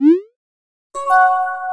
you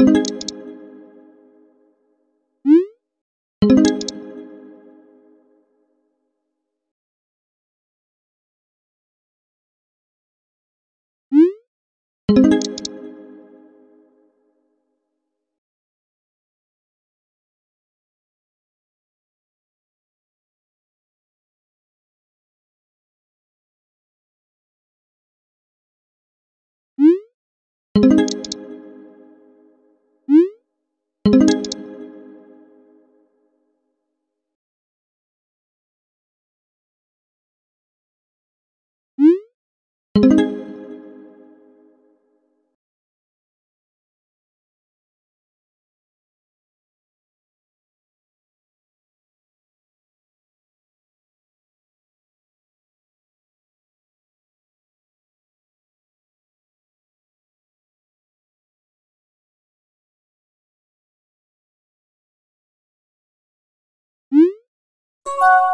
thank you Oh.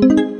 thank you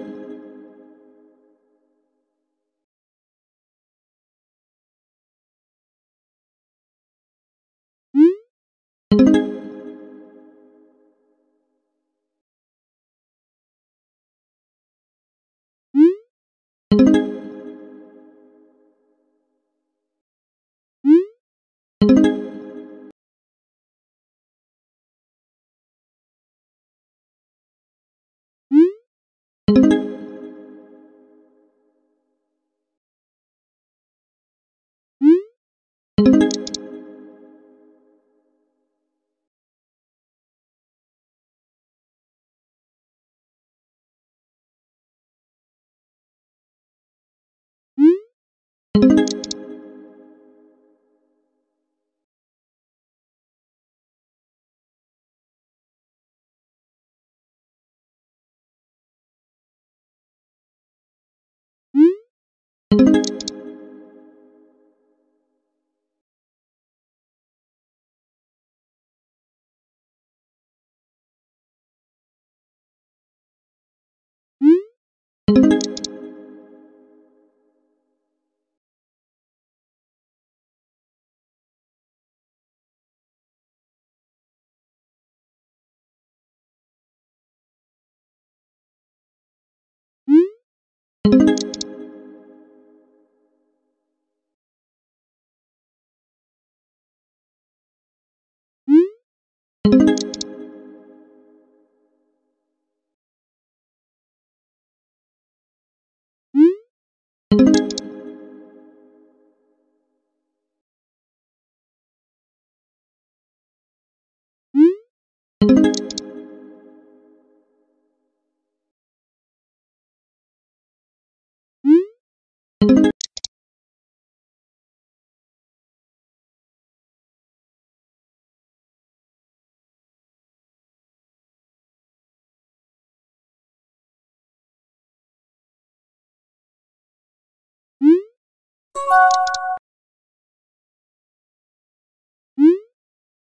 you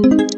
Thank you.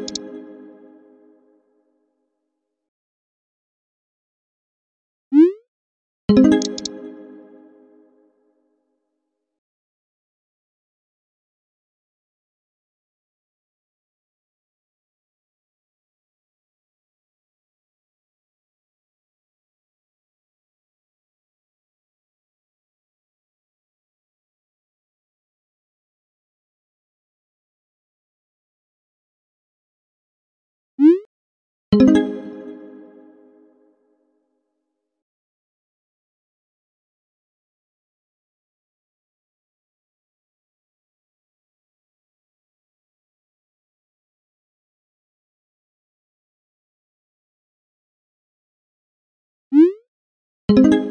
thank you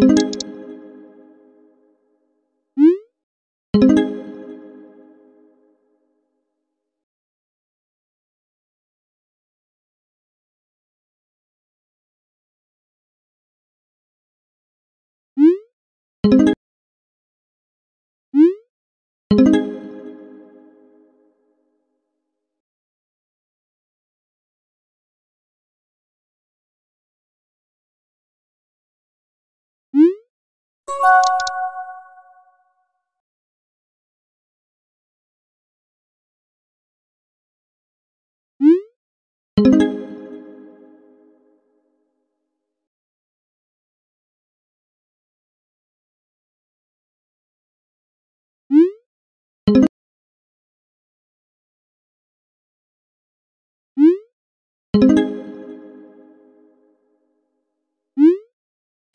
thank you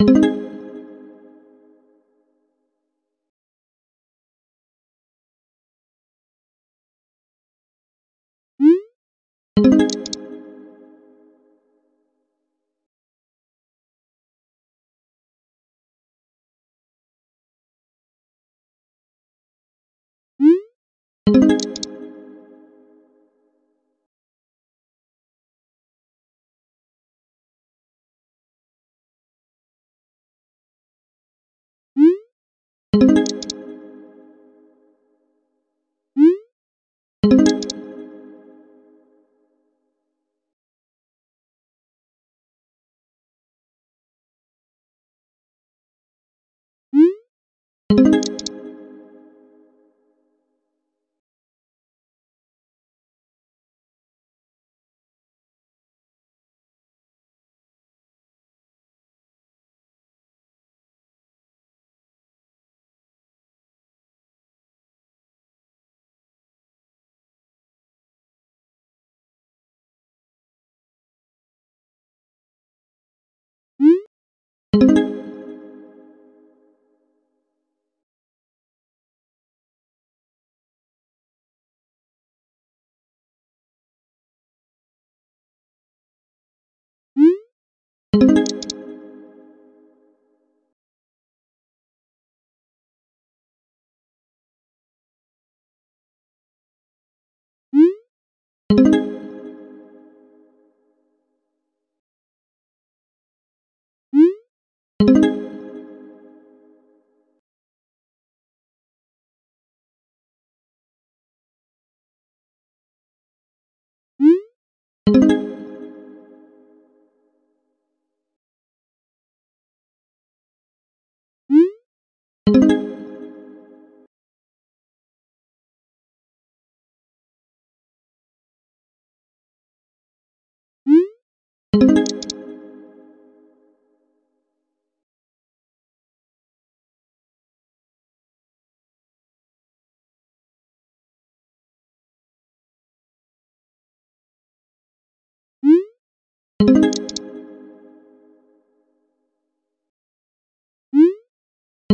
thank you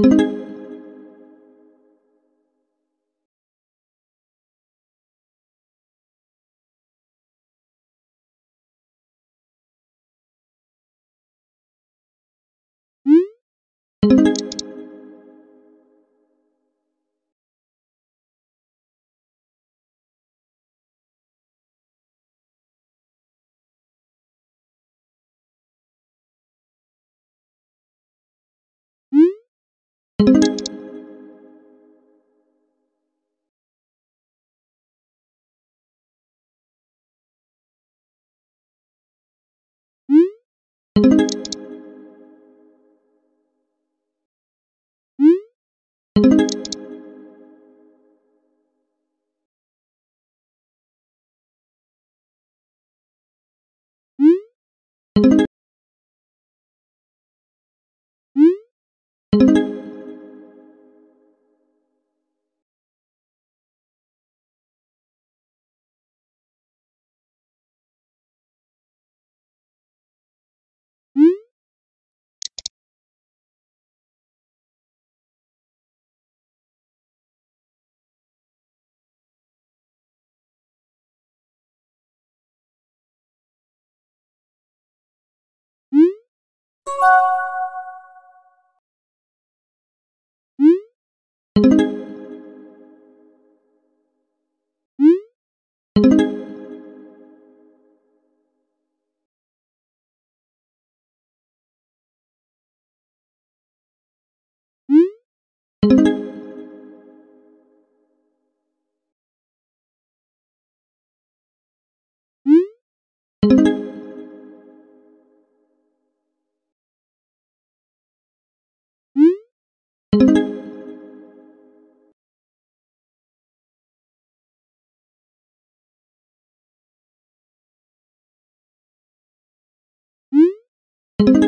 thank you thank you thank you thank you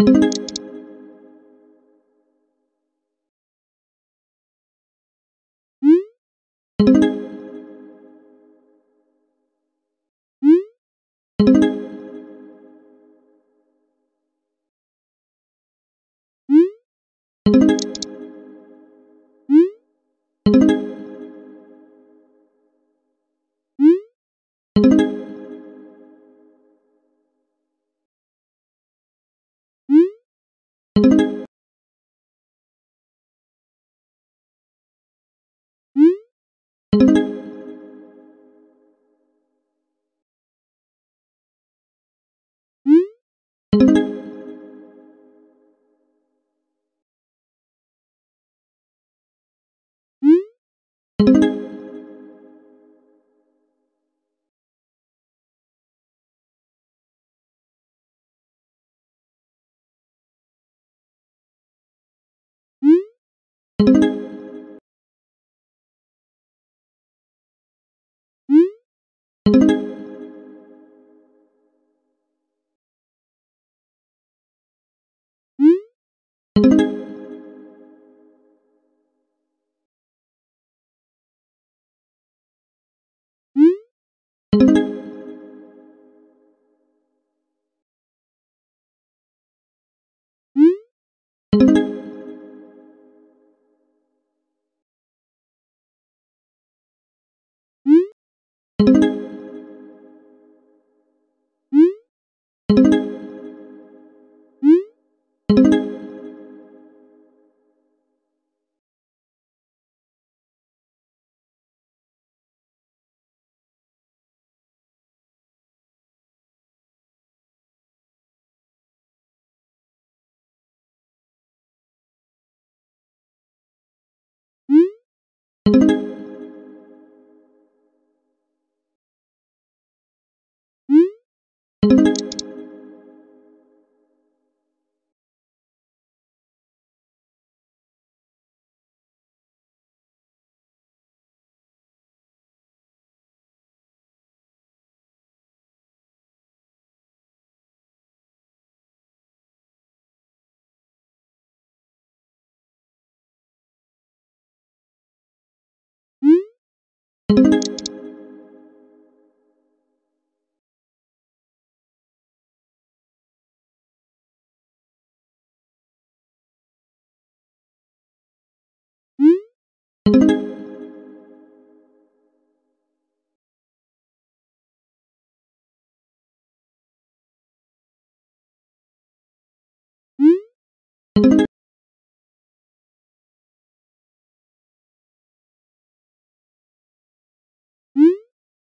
Música thank you. thank you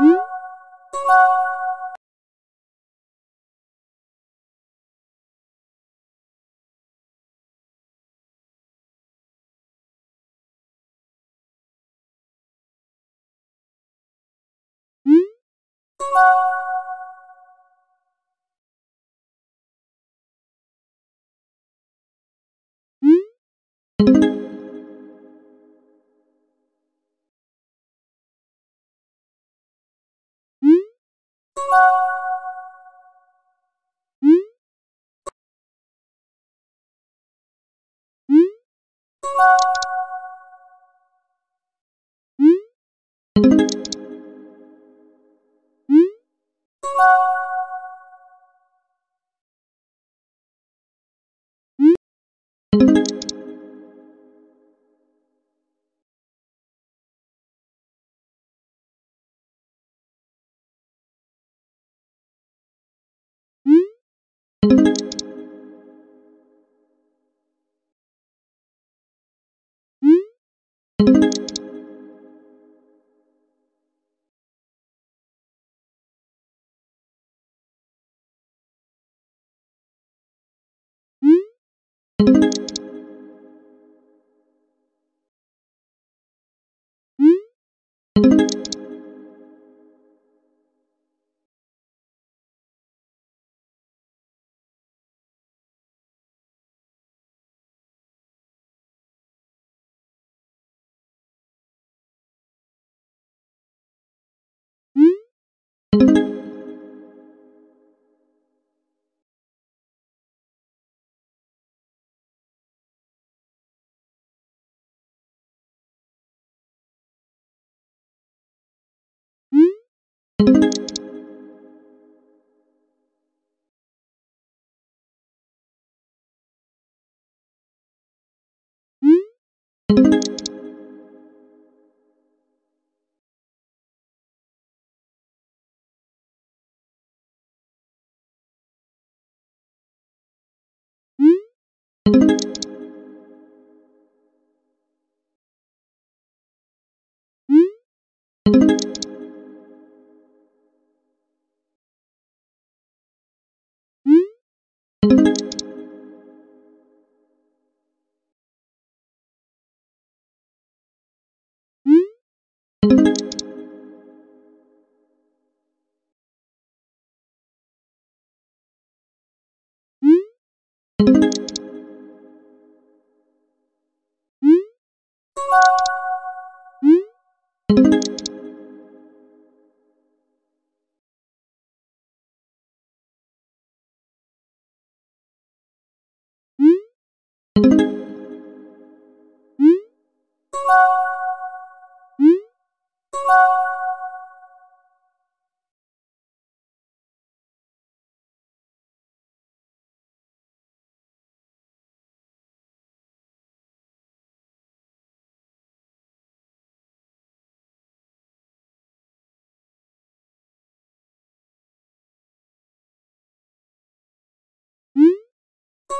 嗯。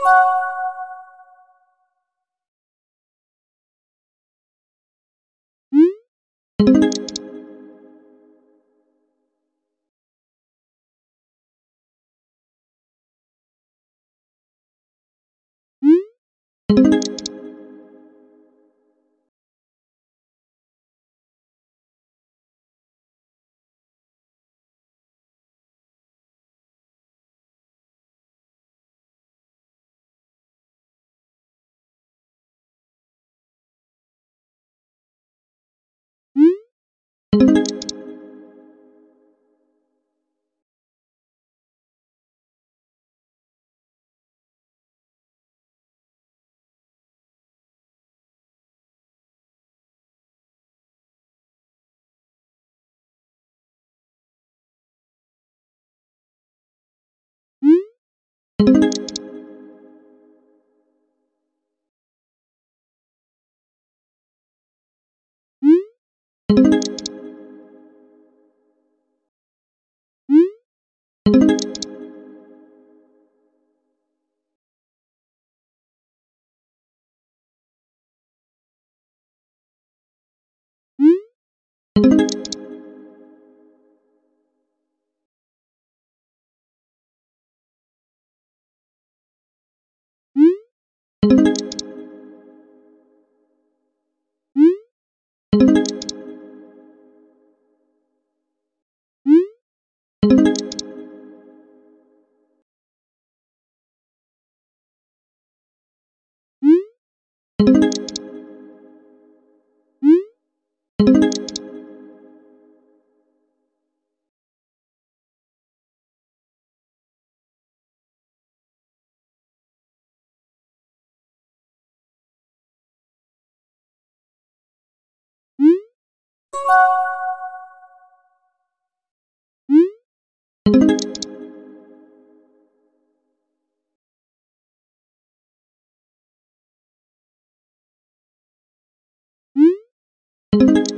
Thank you. thank you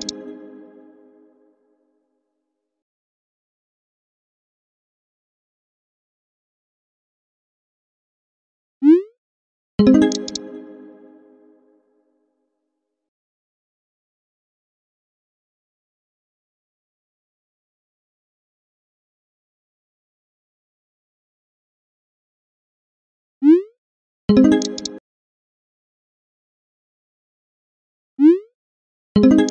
thank you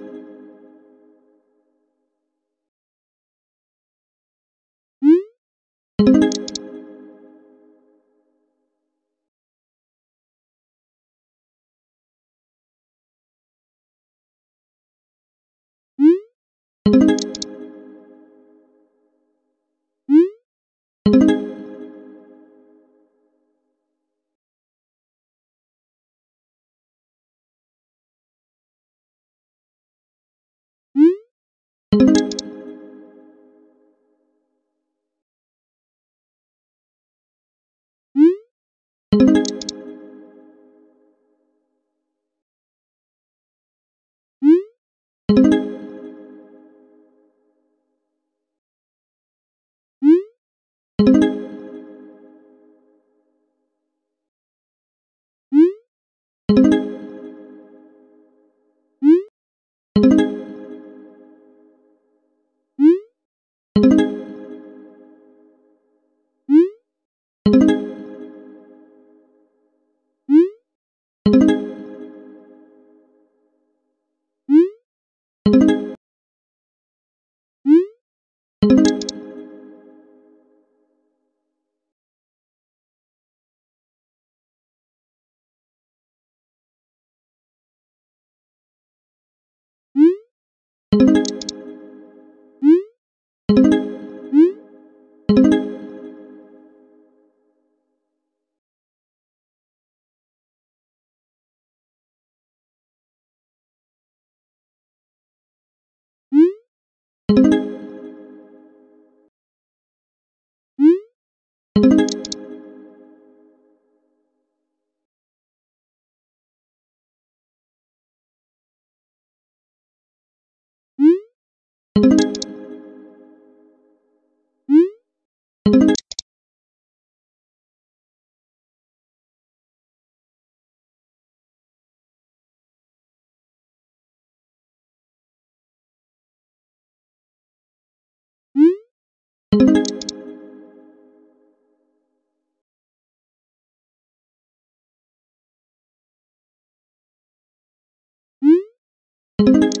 thank you Thank you.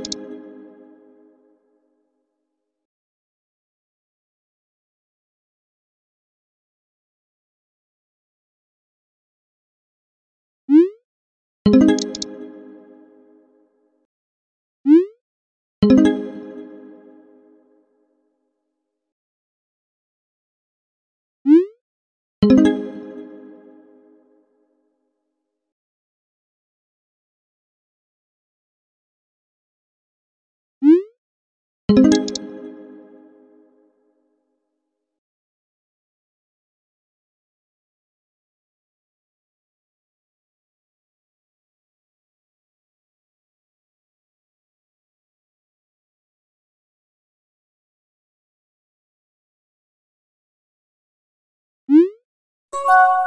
Thank you.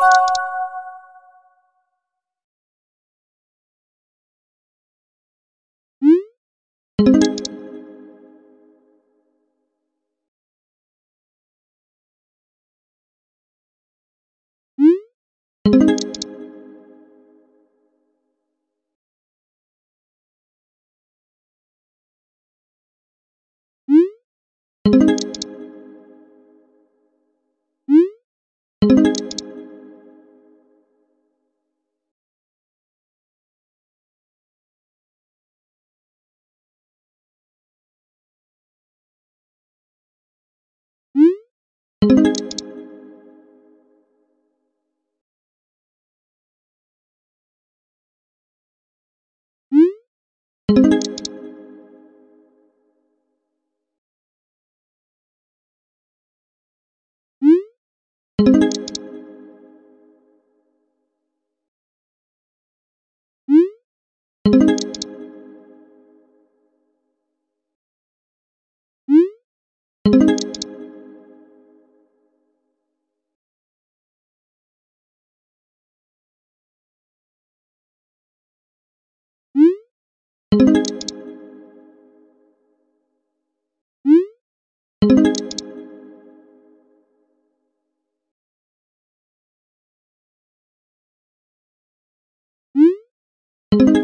么？thank you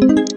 thank you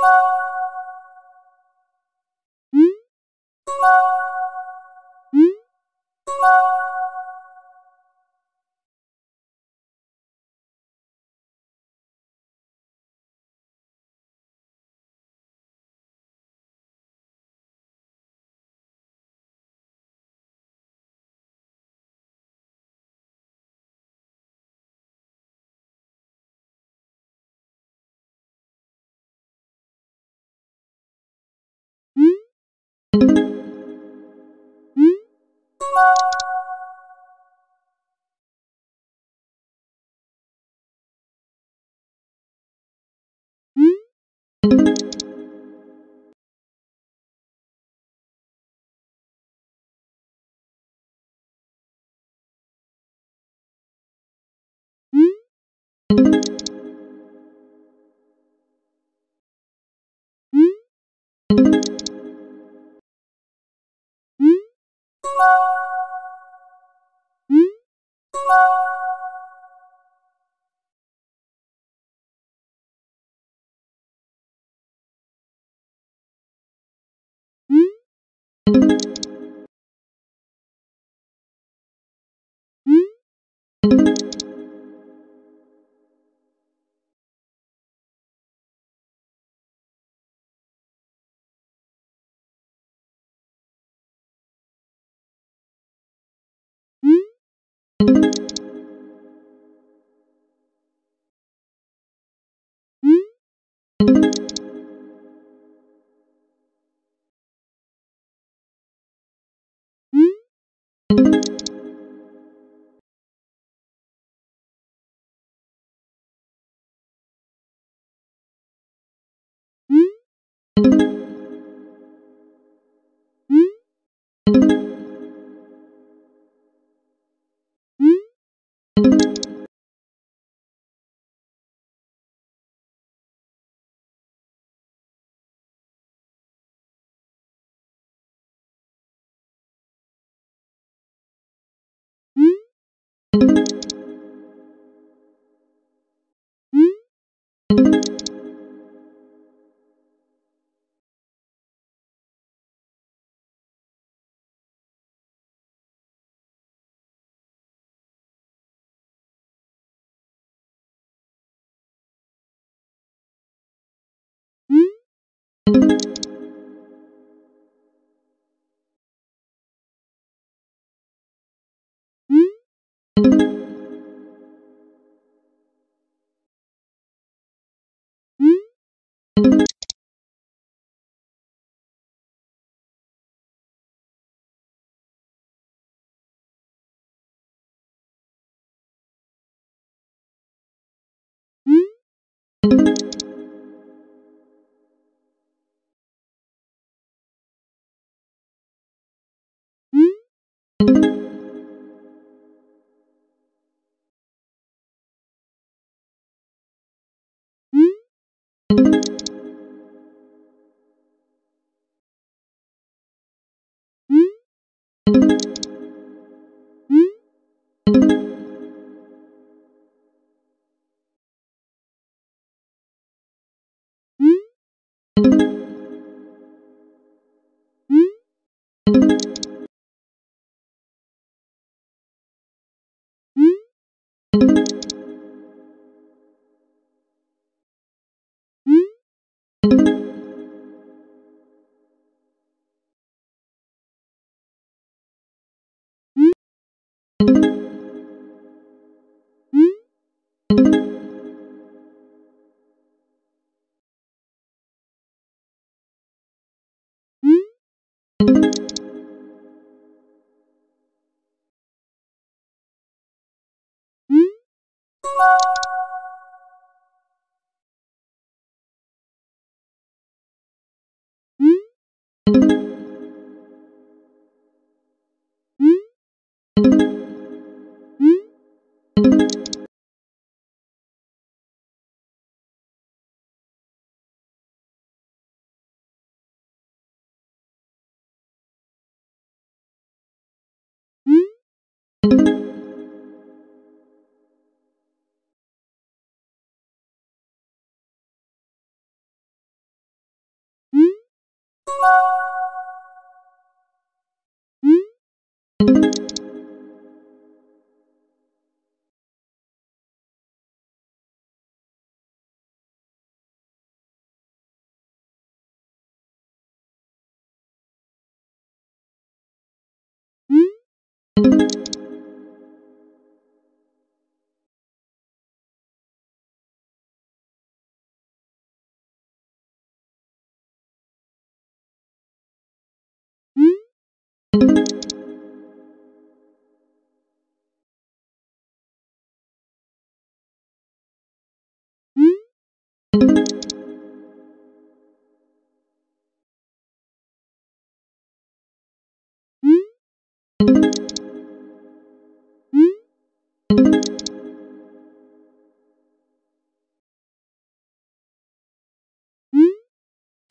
you thank you. Thank you. thank you thank you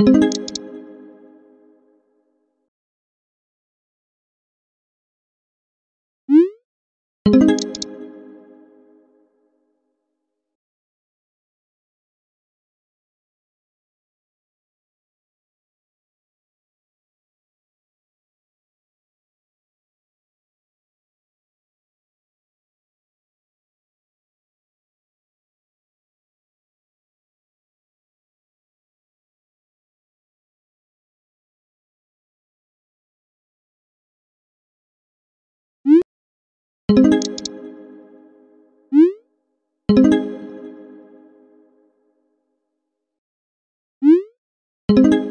thank you thank you